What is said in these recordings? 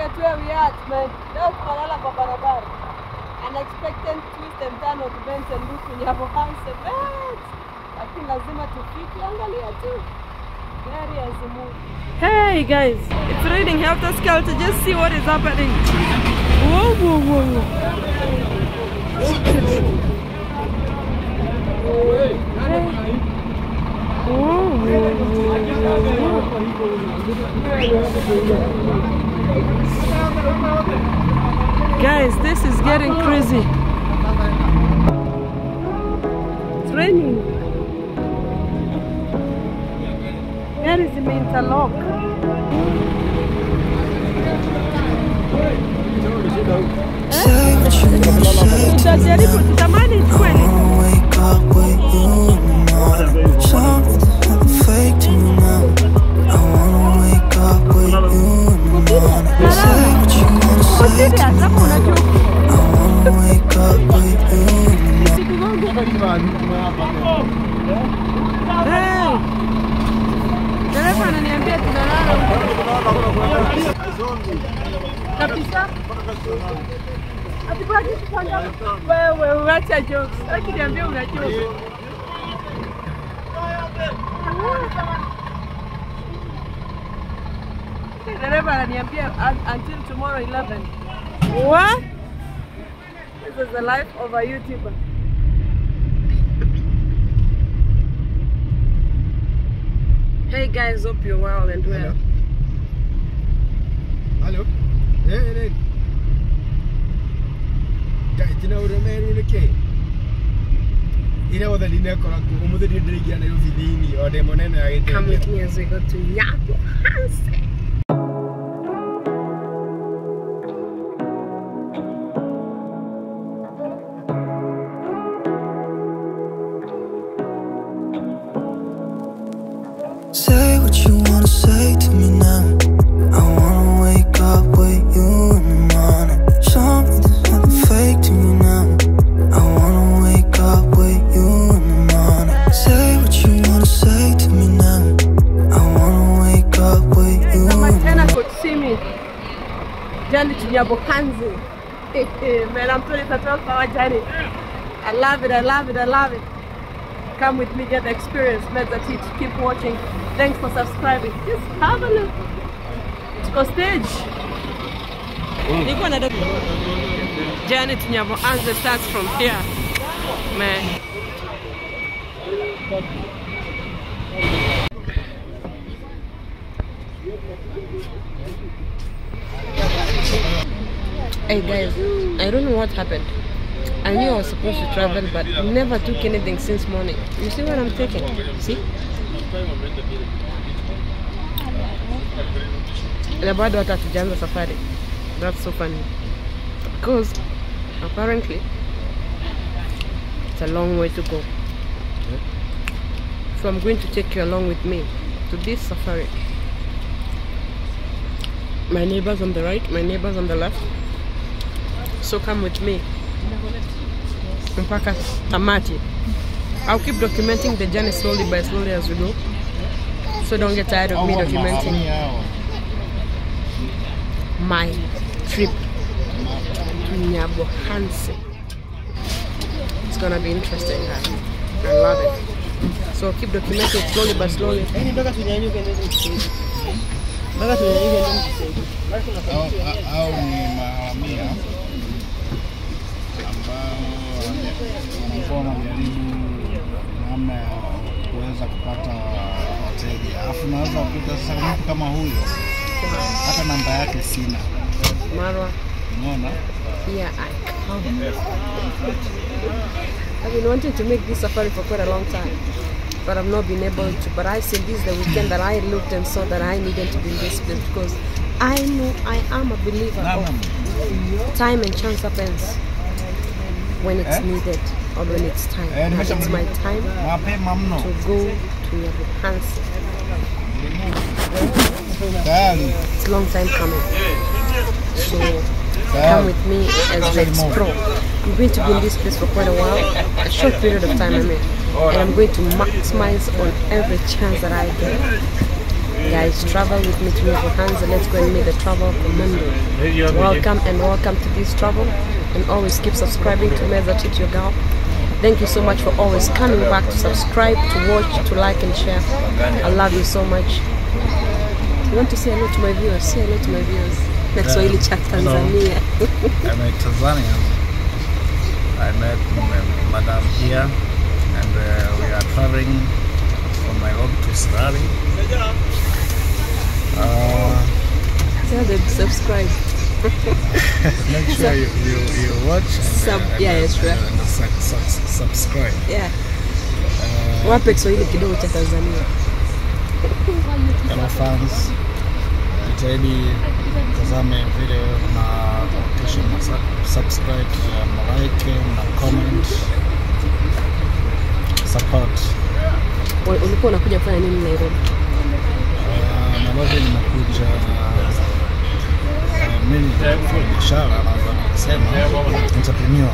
at where we are at, man. Leo tunalala kwa barabara. Unexpected twist and turn of events and look kwenye hapo hanse. Lakini lazima tufike, angalia tu. Gari hazimudi. Hey guys, it's raining helter skelter. Just see what is happening. Whoa, whoa, whoa, whoa. Whoa, whoa, Guys, this is getting crazy. It's raining. Gari zimeinterlock. Say what you Hey. Dereva ananiambia tunalala huko. kabisa. Hatupati kupanda. Wewe uacha jokes. Akiniambia una jokes. Dereva ananiambia "Un- until tomorrow 11. What? This is the life of a YouTuber. Hey guys, hope you're well and well. Hallo? Nee, nee, nee. Kijk, je you know mij doen ik. Ira wothe ndine koraku umuthi ndindirigya Nairobi thiini o ndä må nene agä tembea. Kamwä kinya cigo. Man, I'm 20 to 12 hour journey. I love it, I love it, I love it. Come with me, get the experience. Let's teach. Keep watching. Thanks for subscribing. Just have a look. Tuko stage. Niko na Journey to Nyabohanse starts from here. Man. Hey guys, I don't know what happened. I knew I was supposed to travel, but never took anything since morning. You see what I'm taking? See? Na bado hata hatujaanza safari. That's so funny. Because apparently it's a long way to go. So I'm going to take you along with me to this safari. My neighbors on the right, my neighbors on the left. So come with me. Mpaka tamati. I'll keep documenting the journey slowly by slowly as we go. So don't get tired of me documenting my trip to Nyabohansi. It's gonna be interesting. I, I love it. So keep documenting slowly by slowly. au, au ni maharamia ambao wanakuwa wanajaribu namna ya kuweza kupata wateja, alafu naweza kuta sasa mtu kama huyo hata namba yake sina, Marwa, unaona? Yeah, I come. I've been wanting to make this safari for quite a long time, but I've not been able to. But I said this the weekend that I looked and saw that I needed to be in this place because I know I am a believer of time and chance happens when it's Eh? needed or when it's time. Eh, And it's my time to go to Nyabu Hansen. tayari It's a long time coming. So come with me as we explore. I'm going to be in this place for quite a while, a short period of time I mean, and I'm going to maximize on every chance that I get. Guys, guys, travel with me to Hands. And let's go and meet the travel commando. Welcome and welcome to this travel. And always keep subscribing to Meza Tito Your Girl. Thank you so much for always coming back to subscribe, to watch, to like and share. I love you so much. You want to say hello to my viewers? Say hello to my viewers. Na Kiswahili cha Tanzania. I met Tanzania. I met Madam here, and uh, we are traveling from Nairobi to Sirari. Uh, Tell them to subscribe. Make sure you, you, you watch and, Sub- uh, and, yeah, uh, yes, sure. and su- su- subscribe. Yeah. Wape Kiswahili kidogo cha Tanzania. Hello fans, jitahidi tazame video na kisha na su- subscribe, uh, na like na comment, support. Ul- Ulikuwa unakuja kufanya nini Nairobi? Uh, Nairobi nimekuja uh, mimi biashara nasema entrepreneur.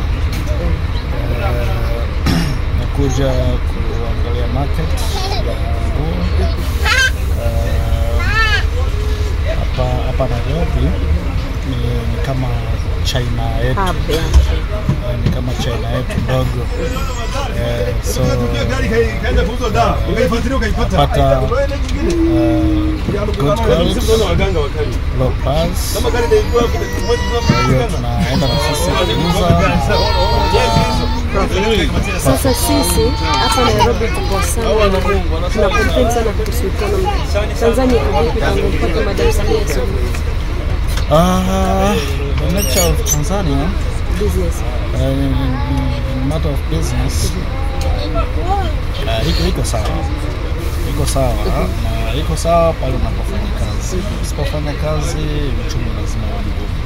Uh, nakuja kuangalia market ya nguo Uh, hapa hapa Nairobi ni kama China yetu. Uh, ni kama China yetu ndogo. Uh, so pata uh, good quality, low price. Hiyo tunaenda na sisi kuuza. Sasa sisi hapa Nairobi tuko sana, tuna complain sana kuhusu economy. Tanzania iko vipi tangu mpaka Madam Samia Suluhu Uh, the nature of Tanzania, business? uh, in, in matter of business, uh, iko iko sawa, iko sawa na iko sawa pale unapofanya kazi. Usipofanya kazi, uchumi lazima wa mgumu,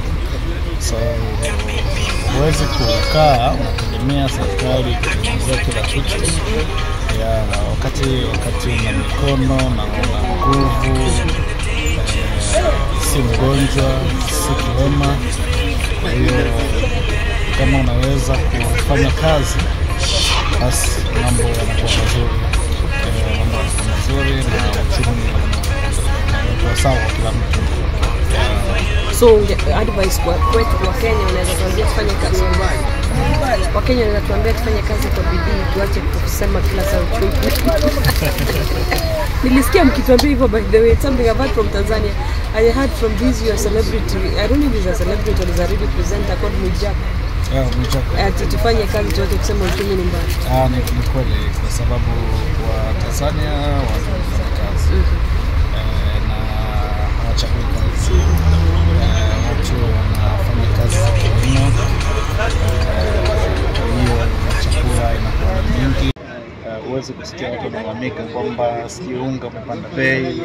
so huwezi kukaa unategemea serikali kutengenezea kila kitu ya wakati wakati una mikono na una nguvu eh, si mgonjwa, si kilema. Kwa hiyo kama unaweza kufanya kazi, basi mambo yanakuwa mazuri, Eh, mazuri na uchumi unakuwa sawa kwa kila mtu. So advice kwa Kenya, unaweza tuambia tufanye kazi kwa Kenya, unaweza tuambia tufanye kazi kwa bidii, tuache kusema kila saa uchumi. Nilisikia mkituambia hivyo by the way, something I've from Tanzania. I heard from this your celebrity, I don't know if he's a celebrity or he's a radio presenter called Mujaku. Yeah, Mujaku. Ati tufanye kazi tuweke kusema uchumi ni mbaya. Ah, ni, ni kweli kwa sababu wa Tanzania wanafanya kazi eh, na hawachagui kazi eh, watu wanafanya kazi za kilimo eh, hiyo chakula inakuwa Eh, huwezi kusikia watu wanalalamika kwamba sijui unga umepanda bei,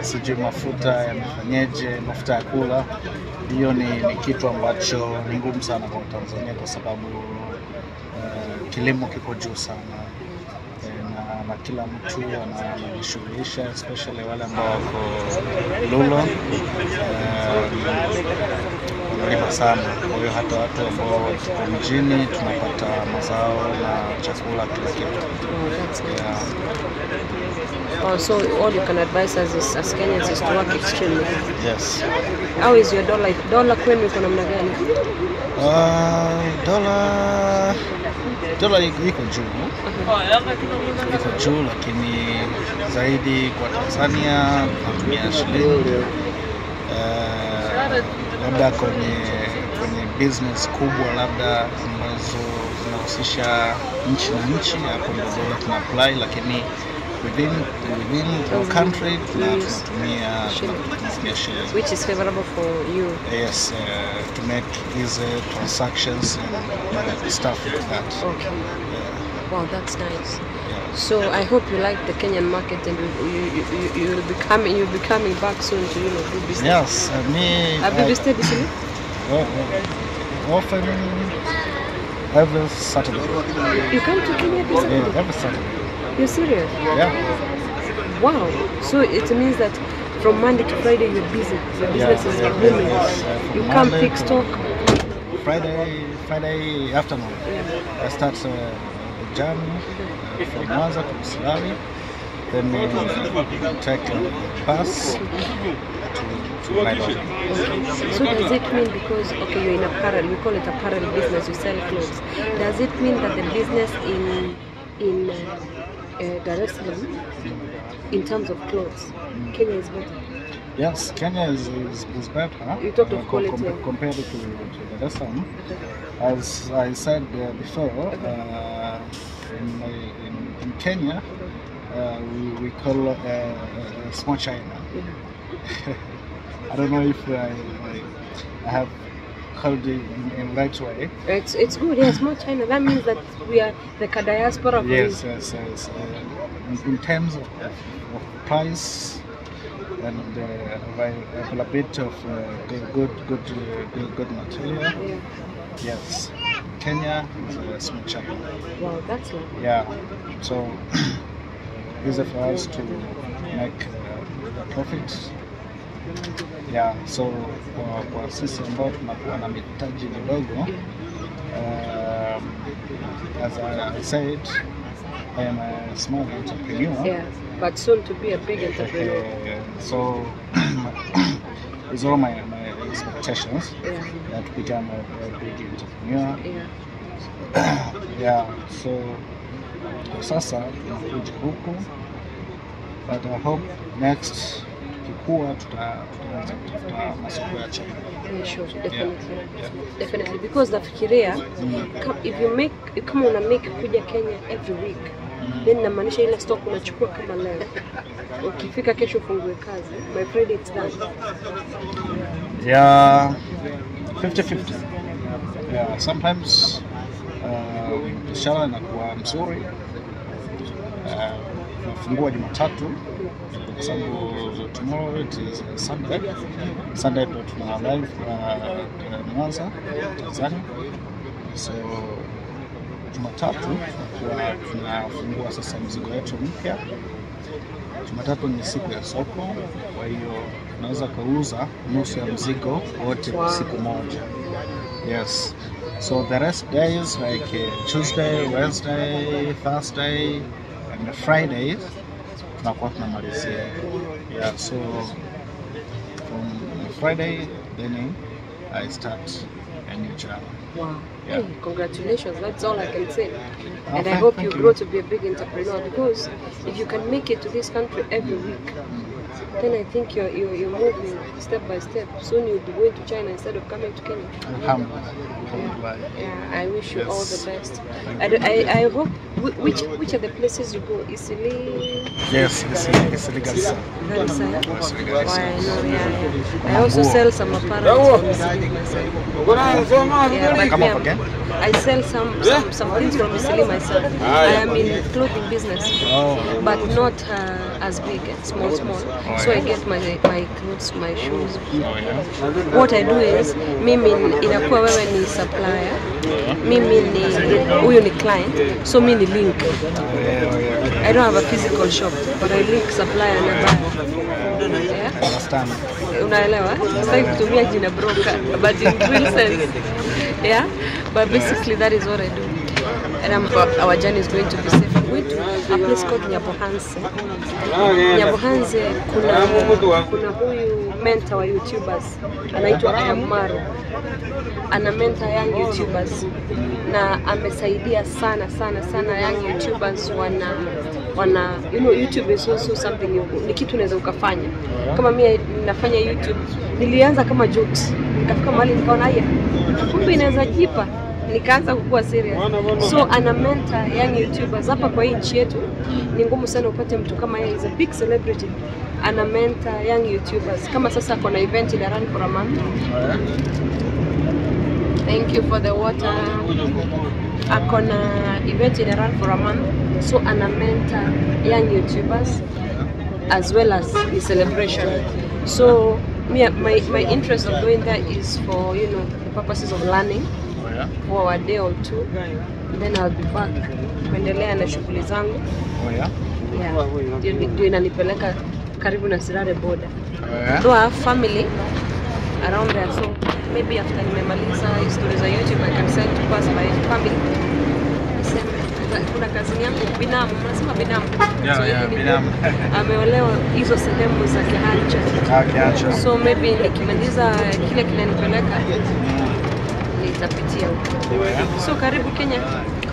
sijui mafuta yamefanyeje, mafuta ya kula. Hiyo ni, ni kitu ambacho ni ngumu sana kwa Tanzania kwa sababu uh, kilimo kiko juu sana eh, na, na kila mtu ana- anajishughulisha especially wale ambao wako Lulo eh, wanalima sana. Kwa hiyo hata watu ambao tuko mjini tunapata mazao na chakula kila kitu. Oh. Yeah. Oh, so all you can advise us is, as Kenyans is to work extremely. Yes. How is your dollar? Dollar kwenu iko namna gani? Uh, dollar dola iko iko juu iko juu, lakini zaidi kwa Tanzania tunatumia shilingi uh, labda kwenye kwenye business kubwa labda ambazo zinahusisha nchi na nchi, hapo ndio dola tuna apply, lakini within within our country tuna- tunatumia tunatumia shares Which is favorable for you? Yes, uh, to make easy transactions and uh, stuff like that. Okay. yeah. Wow, that's nice. Yeah. So I hope you like the Kenyan market and you, you, you, you, will be coming you'll be coming back soon to you know do business. Yes, uh, me. Have you I- visited Italy? often every Saturday. You come to Kenya every Saturday? Yeah, every Saturday. You're serious? Yeah. Wow. So it means that from Monday to Friday you're busy. Your Yeah, business is yeah, booming. yes, you come Monday pick stock. Friday, Friday afternoon. I start uh, the uh, from Mwanza to then uh, take a bus to, to Nairobi. So does it mean because okay you're in apparel, we call it apparel business, you sell clothes. Does it mean that the business in in uh, uh, Dar es Salaam, in terms of clothes, Kenya is better? Yes, Kenya is, is, is better You talked of uh, co- quality. com- compared to, to Dar es Salaam. As I said uh, before, uh, in, in, in Kenya, uh, we, we call uh, uh, small China. I don't know if I, I, I have called it in, in right way. It's it's good, yes, small China. That means that we are the diaspora. Yes, yes, yes. Uh, in, in terms of, of, price and uh, avail- availability of uh, good, good, good, uh, good, good material, Yeah. yes. Kenya is a small China. Wow, that's lovely. Yeah, so easy for us to make uh, profit. Yeah, so kwa, kwa sisi ambao tunakuwa na mitaji midogo um, as I said, I am a small entrepreneur. Yeah, but soon to be a big entrepreneur. Okay, so it's all my, my expectations Yeah, that become a, a big entrepreneur. yeah. yeah, so sasa tunakuja huku but I hope next kikuwa tuta- tutaanza kutafuta masoko ya China. Sure, definitely. Yeah. Definitely. Because nafikiria Mm. if you make kama una make kuja Kenya every week then namaanisha ile stock unachukua kama leo ukifika kesho ufungue kazi My friend it's done. Yeah, 50-50. Yeah, sometimes uh, biashara inakuwa mzuri uh, nafungua Jumatatu kwa sababu tomorrow it is Sunday. Sunday ndo tuna live uh, uh, Mwanza Tanzania, so Jumatatu tunakuwa tunafungua sasa mzigo wetu mpya. Jumatatu ni siku ya soko, kwa hiyo tunaweza kauza nusu ya mzigo wote siku moja. Yes. So the rest days like uh, Tuesday, Wednesday, Thursday and Fridays tunamalizia. Yeah, so from Friday then I start a new job. Wow. Yeah. Hey, congratulations. That's all I can say. Oh, and I hope you you. grow to be a big entrepreneur because if you can make it to this country every week, then I think you're, you're, you're moving step by step. Soon you'll be going to China instead of coming to Kenya. Alhamdulillah. Alhamdulillah. Yeah, I wish you all the best. I, I, I hope, which, which are the places you go? Eastleigh, Yes, it's, it's legal. sir. Garissa? Yes. Why, I know, yeah, yeah. I also sell some apparel from Eastleigh myself. Yeah, but Come up I'm- again. I sell some, some, some things from Eastleigh myself. I am in clothing business. Oh, but not uh, as big, small, small. So I get my my clothes, my shoes. oh yeah. What I do is mimi inakuwa wewe ni supplier, mimi ni huyu ni client, so mi ni link. I don't have a physical shop, but I link supplier na buyer. Yeah? Unaelewa sitaki kutumia jina broker but in real sense yeah but basically that is what I do and I'm, our journey is going to be safe. We to a place called Nyabohanse Nyabohanse kuna kuna huyu mentor wa YouTubers anaitwa Ayamaru ana mentor young YouTubers na amesaidia sana sana sana young YouTubers wana wana you know YouTube is also something you, ni kitu unaweza ukafanya. Kama mimi nafanya YouTube nilianza kama jokes. Nikafika mahali nikaona haya kumbe inaweza jipa nikaanza kukua serious so ana mentor young YouTubers hapa kwa hii nchi yetu ni ngumu sana upate mtu kama yeye is a big celebrity ana mentor young YouTubers kama sasa ako na event ina run for a month. Thank you for the water. Ako na event in run for a month, so ana mentor young YouTubers as well as the celebration. So me, my, my interest of going there is for you know the purposes of learning. For a day or two. Then I'll be back kuendelea na shughuli zangu. Oh yeah. Yeah. Ndio inanipeleka karibu na Sirare border. Oh. Though I have family around there, so maybe after nimemaliza history za YouTube I can send to pass my family. Kuna, kazi yangu binamu, unasema binamu Yeah, So, yeah, binamu. ameolewa hizo sehemu za Kihancha, Akiacha. so maybe nikimaliza kile kinanipeleka nitapitia huko. So karibu Kenya,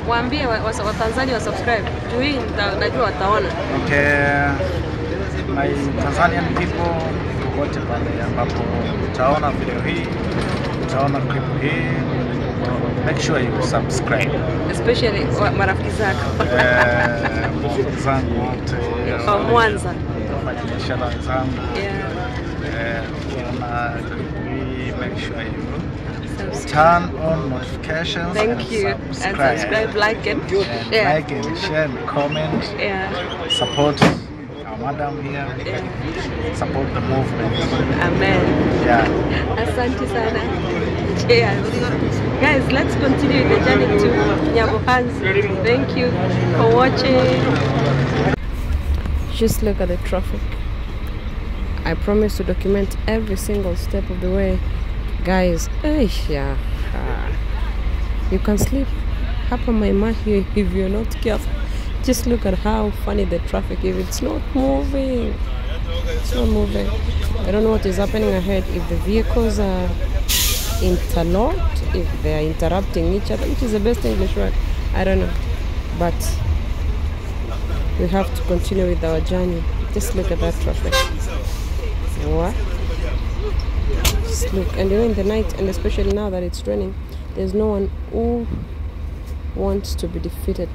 waambie wa- wa- Watanzania wa subscribe juu hii najua wataona. Okay, my Tanzanian people popote pale ambapo utaona video hii, utaona clip hii, make sure you subscribe. especially marafiki zako Eh, marafiki zangu wote wa Mwanza. wafanyabiashara wenzangu, Yeah, ukiona clip hii, make sure you turn on notifications Thank and you. And subscribe. subscribe, like it. And Yeah. like and share and comment. Yeah. Support our madam here. Yeah. Support the movement. Amen. Yeah. Asante sana. Cheers. Guys, let's continue the journey to Nyabohanse. Thank you for watching. Just look at the traffic. I promise to document every single step of the way. Guys, eh, yeah. ah. You can sleep hapa Mai Mahiu if you're not careful. Just look at how funny the traffic is. It's not moving. It's not moving. I don't know what is happening ahead. If the vehicles are interlocked, if they are interrupting each other, which is the best English word, I don't know. But we have to continue with our journey. Just look at that traffic. Look. And in the night, and especially now that it's raining, there's no one who wants to be defeated.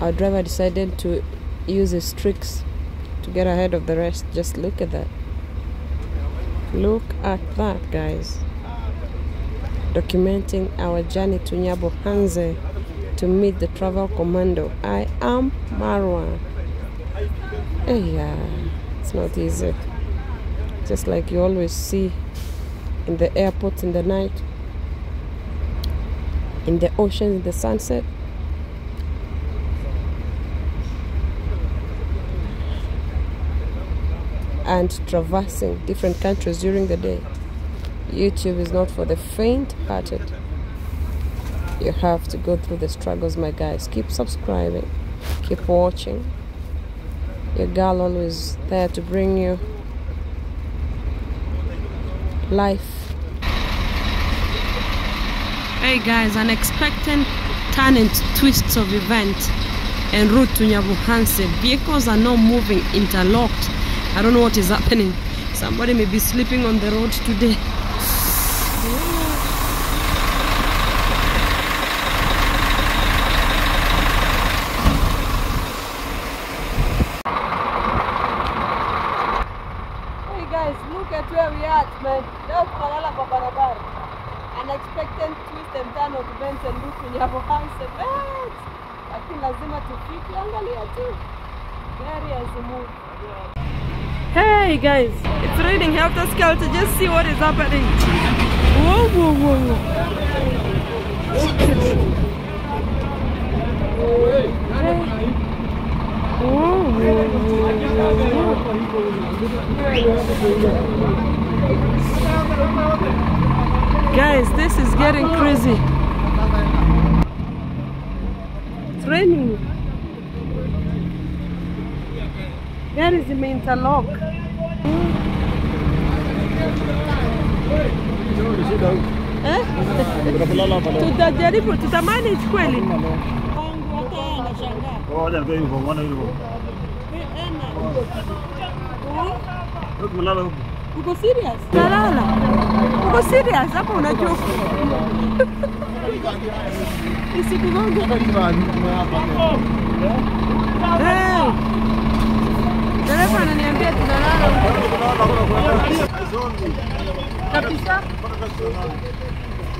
Our driver decided to use his tricks to get ahead of the rest. Just look at that. Look at that, guys. Documenting our journey to Nyabo Hanze to meet the travel commando. I am Marwa. Eh, yeah, it's not easy. Just like you always see in the airport in the night, in the ocean in the sunset. and traversing different countries during the day. YouTube is not for the faint hearted. You have to go through the struggles, my guys. Keep subscribing, keep watching. Your girl always there to bring you life. Hey guys, unexpected turn and twists of event en route to Nyabohanse. Vehicles are now moving interlocked. I don't know what is happening. Somebody may be sleeping on the road today. Hey guys, look at where we are, man. Leo tunalala kwa barabara. Unexpected twist and turn of events and look in Nyabohanse. Bet. Hey guys, it's raining helter skelter. Just see what is happening. Whoa. Whoa, whoa, whoa, whoa. Guys, this is getting crazy. raining. There is the interlock. Tu tá jaribu, tu tá manage kweli? Ngoja ndio hivyo, ngoja hivyo. é Ndio mlalo huko. Uko serious? Talala. Uko serious? Hapo una joke. unajua. Isikugonge. Hey. Dereva ananiambia tunalala. Kabisa.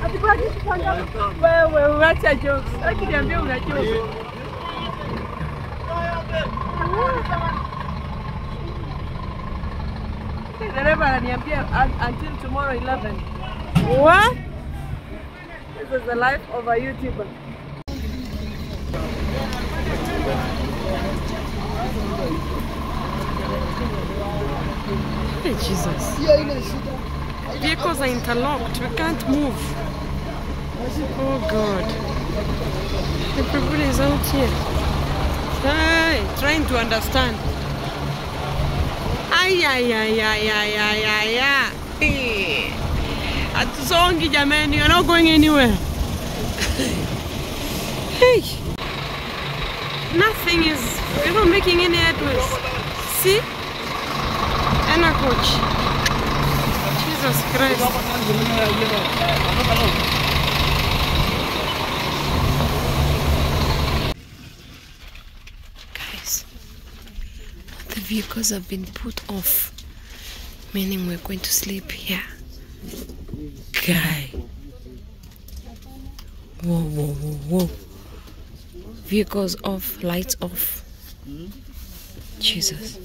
Atibaki kwanza Wewe uacha jokes. Akiniambia una jokes. Dereva ananiambia un- until tomorrow 11. What? This is the life of a YouTuber. Hey, Jesus. Vehicles are interlocked. We can't move. Oh, God. Everybody is out here. Hey, trying to understand. Ay, ay, ay, ay, ay, ay, ay, ay. Hatusongi jamani, you're not going anywhere. hey. Nothing is, we're not making any headways. See? And a coach. Jesus Christ. Vehicles have been put off, meaning we're going to sleep here. Guy. Whoa, whoa, whoa, whoa. Vehicles off, lights off. Jesus.